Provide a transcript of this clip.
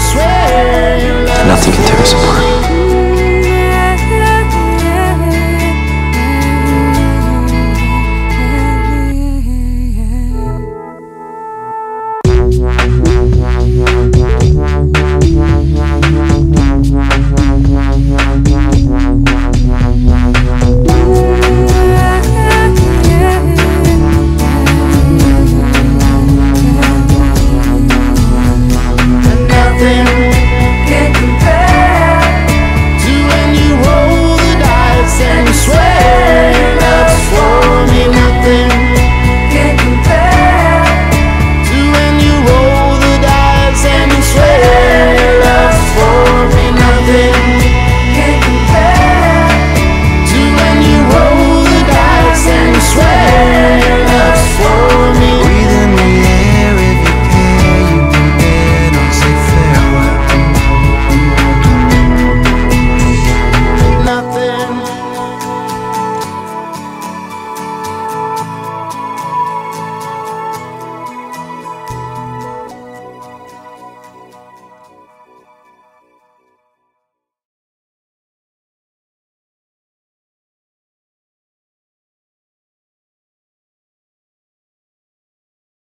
swear.